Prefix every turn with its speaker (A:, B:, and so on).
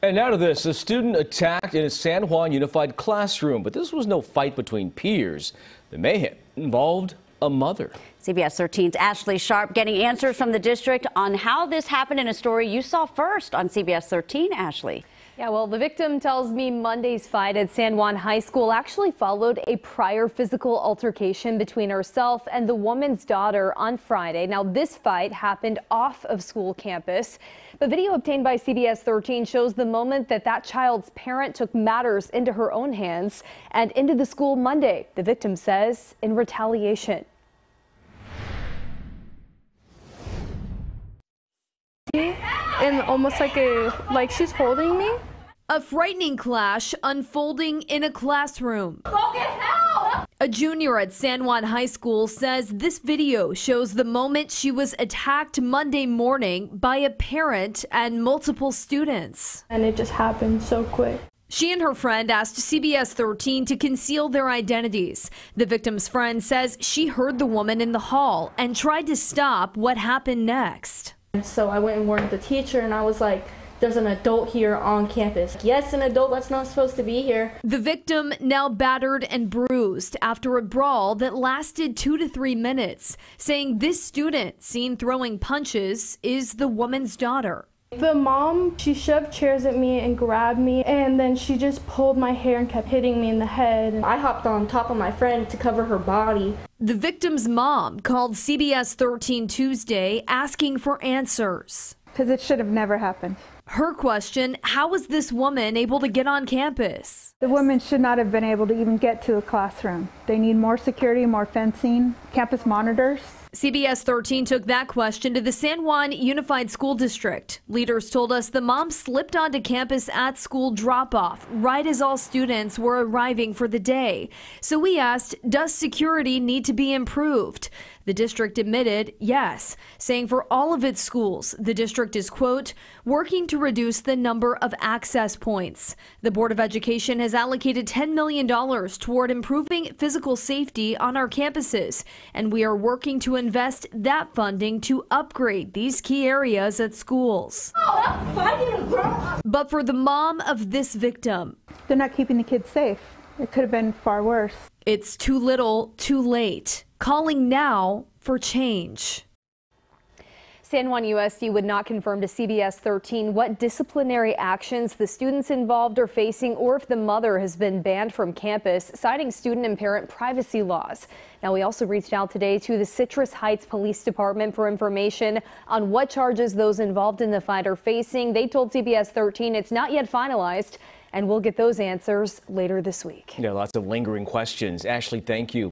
A: And out of this, a student attacked in a San Juan Unified classroom, but this was no fight between peers. The mayhem involved a mother.
B: CBS 13's Ashley Sharp getting answers from the district on how this happened in a story you saw first on CBS 13, Ashley.
C: Yeah, well, the victim tells me Monday's fight at San Juan High School actually followed a prior physical altercation between herself and the woman's daughter on Friday. Now, this fight happened off of school campus. The video obtained by CBS 13 shows the moment that that child's parent took matters into her own hands and into the school Monday, the victim says, in retaliation.
D: and almost like a like she's holding me.
E: A frightening clash unfolding in a classroom. A junior at San Juan High School says this video shows the moment she was attacked Monday morning by a parent and multiple students.
D: And it just happened so quick.
E: She and her friend asked CBS 13 to conceal their identities. The victim's friend says she heard the woman in the hall and tried to stop what happened next.
D: So I went and warned the teacher and I was like, there's an adult here on campus. Yes, an adult that's not supposed to be here.
E: The victim now battered and bruised after a brawl that lasted two to three minutes, saying this student seen throwing punches is the woman's daughter.
D: The mom, she shoved chairs at me and grabbed me, and then she just pulled my hair and kept hitting me in the head. I hopped on top of my friend to cover her body.
E: The victim's mom called CBS 13 Tuesday asking for answers.
F: Because it should have never happened.
E: Her question How was this woman able to get on campus?
F: The woman should not have been able to even get to the classroom. They need more security, more fencing, campus monitors.
E: CBS 13 took that question to the San Juan Unified School District. Leaders told us the mom slipped onto campus at school drop off right as all students were arriving for the day. So we asked, does security need to be improved? The district admitted yes, saying for all of its schools, the district is, quote, working to reduce the number of access points. The Board of Education has allocated $10 million toward improving physical safety on our campuses, and we are working to invest that funding to upgrade these key areas at schools. But for the mom of this victim,
F: they're not keeping the kids safe. It could have been far worse.
E: It's too little, too late calling now for change.
C: San Juan USD would not confirm to CBS 13 what disciplinary actions the students involved are facing or if the mother has been banned from campus, citing student and parent privacy laws. Now, we also reached out today to the Citrus Heights Police Department for information on what charges those involved in the fight are facing. They told CBS 13 it's not yet finalized, and we'll get those answers later this week.
A: Yeah, lots of lingering questions. Ashley, thank you.